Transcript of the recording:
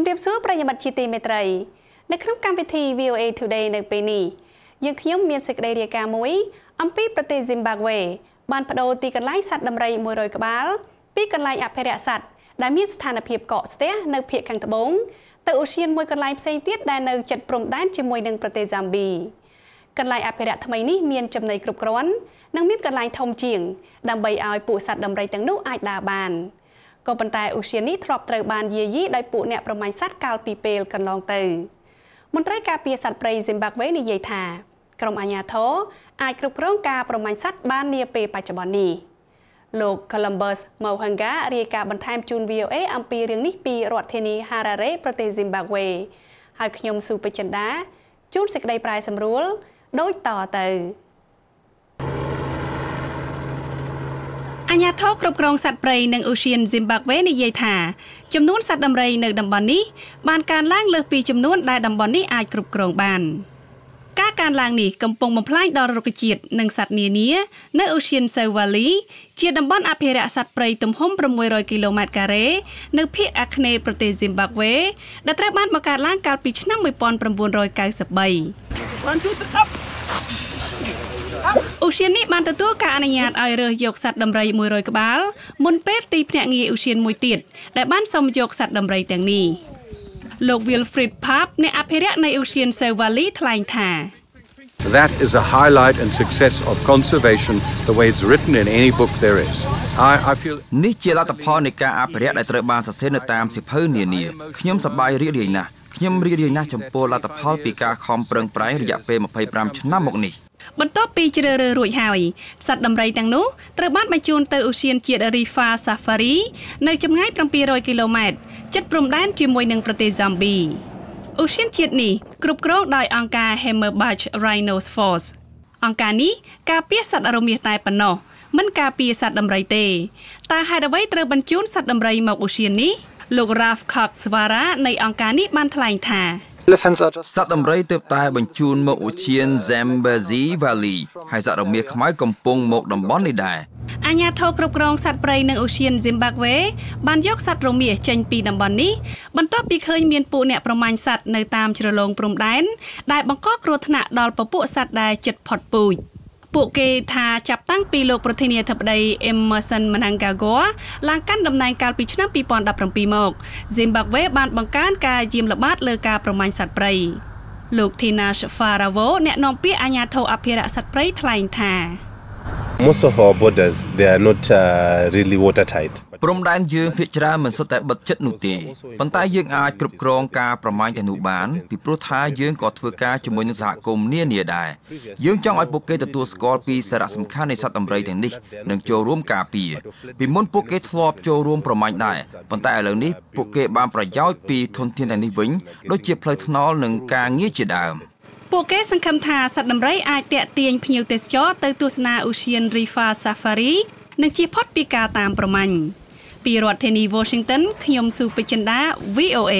ជំរាបសួរប្រិយមិត្តជាទីមេត្រីនៅក្នុងកម្មវិធី VOA Today នៅពេលនេះយើងខ្ញុំមានសេចក្តីរាយការណ៍មួយអំពីប្រទេស Zimbabwe បានបដូរទីកន្លែងសត្វដំរី100ក្បាលពីកន្លែងអភិរក្សសត្វដែលមានស្ថានភាពកកស្ទះនៅភូមិខាងត្បូងទៅឧស្សាហមួយកន្លែងផ្សេងទៀតដែលនៅជិតព្រំដែនជាមួយនឹងប្រទេសហ្សាំប៊ីកន្លែងអភិរក្សថ្មីនេះមានចំណីគ្រប់គ្រាន់និងមានកន្លែងធំជាង ដើម្បីឲ្យពួកសត្វដំរីទាំងនោះអាចដើរបាន។ ក៏ប៉ុន្តែឧស្សាហនេះធ្លាប់ត្រូវបានយាយីដោយពួកអ្នកប្រមាញ់សត្វកាលពីពេលកន្លងទៅមន្ត្រីការពារសត្វព្រៃស៊ីមបាក់វេនិយាយថាក្រុមអាជ្ញាធរអាចគ្រប់គ្រងការប្រមាញ់សត្វបាននាពេលបច្ចុប្បន្ននេះលោក Columbus Mohanga រាយការណ៍បន្ថែមជូន VOA អំពីរឿងនេះពីរដ្ឋធានី Harare ប្រទេស Zimbabwe ហើយខ្ញុំស៊ូពេជ្រចិន្តាជូនសេចក្តីប្រាយសម្រួលដូចតទៅ អាញាធរគ្រប់គ្រងសត្វព្រៃនិងអូសៀនស៊ីមបាក់វេនិយាយថាចំនួនសត្វដំរីនៅតំបន់នេះបានកើនឡើងលើសពីចំនួនដែលតំបន់នេះអាចគ្រប់គ្រងបានការកើនឡើងនេះកំពុងបំផ្លាញដល់រុក្ខជាតិនិងសត្វនានានៅ Ocean Sea Valley ជាតំបន់អភិរក្សសត្វព្រៃទំហំ600គីឡូម៉ែត្រការ៉េនៅភាគអាគ្នេយ៍ប្រទេស Zimbabwe ដែលត្រូវបានបង្កើតឡើងកាលពីឆ្នាំ1993 ឧស្សាហនេះបានទទួលការអនុញ្ញាតឲ្យរើសយកសត្វដំរី100ក្បាលមុនពេលទីភ្នាក់ងារឧស្សាហមួយទៀតដែលបានសុំយកសត្វដំរីទាំងនេះលោក Wilfried Pap អ្នកអភិរក្សនៃឧស្សាហ Sea Valley ថ្លែងថា That is a highlight and success of conservation the way it's written in any book there is. I I feel នេះជាលទ្ធផលនៃការអភិរក្សដែលត្រូវបានសរសេរនៅតាមសៀវភៅនានាខ្ញុំសប្បាយរីករាយណាស់ខ្ញុំរីករាយណាស់ចំពោះលទ្ធផលពីការខំប្រឹងប្រែងរយៈពេល25ឆ្នាំមកនេះ បន្ទាប់ពីជ្រើសរើសរួចហើយសត្វដំរីទាំងនោះត្រូវបានបញ្ជូនទៅឧទ្យានជាតិ Rifa Safari នៅចម្ងាយ700គីឡូម៉ែត្រជិតព្រំដែនជាមួយនឹងប្រទេស Zambia ឧទ្យានជាតិនេះគ្រប់គ្រងដោយអង្គការ Hammerbach Rhinos Force អង្គការនេះការពារសត្វរមាសតែប៉ុណ្ណោះមិនការពារសត្វដំរីទេតើហេតុអ្វីត្រូវបញ្ជូនសត្វដំរីមកឧទ្យាននេះលោក Ralph Cox Svara នៃអង្គការនេះបានថ្លែងថា សត្វដំរីទើបតែបញ្ជូនមកឧទ្យាន Zambezi Valley ហើយសត្វរមាសខ្មៅកំពុងមកតំបន់នេះដែរអាញាធរគ្រប់គ្រងសត្វព្រៃនៅអូសៀន Zimbabwe បានយកសត្វរមាសចេញពីតំបន់នេះបន្ទាប់ពីឃើញមានពួកអ្នកប្រមាញ់សត្វនៅតាមជ្រលងព្រំដែនដែលបង្កគ្រោះថ្នាក់ដល់ពពួកសត្វដែលជិតផុតពូជ។ ពួកគេថាចាប់តាំងពីលោកប្រធានាធិបតី Emmerson Mnangagwa ឡើងកាន់តំណែងកាលពីឆ្នាំ2017មក Zimbabwe បានបង្កើនការយាមល្បាតលើការប្រមាញ់សត្វព្រៃលោក Tinash Faravo អ្នកនាំពាក្យអាជ្ញាធរអភិរក្សសត្វព្រៃថ្លែងថា Most of our borders they are not uh, really watertight ព្រំដែនយើងភាគច្រើនមិនសុទ្ធតែបិទជិតនោះទេប៉ុន្តែយើងអាចគ្រប់គ្រងការប្រមាញ់ទាំងនោះបានពីព្រោះថាយើងក៏ធ្វើការជាមួយនឹងសហគមន៍នានាដែរយើងចង់ឲ្យពួកគេទទួលស្គាល់ពីសារៈសំខាន់នៃសត្វដំរីទាំងនេះនិងចូលរួមការពារពីមុនពួកគេធ្លាប់ចូលរួមប្រមាញ់ដែរប៉ុន្តែឥឡូវនេះពួកគេបានប្រយោជន៍ពីធនធានទាំងនេះវិញដូចជាផ្លូវថ្នល់និងការងារជាដើម ពួកគេសង្ឃឹមថាសត្វដំរីអាចតាក់ទាញភ្ញៀវទេសចរទៅទស្សនា Ocean River Safari និងជៀសផុតពីការតាមប្រម៉ាញ់ពីរដ្ឋធានី Washington ខ្ញុំស៊ូពេជ្ជិន្ដា VOA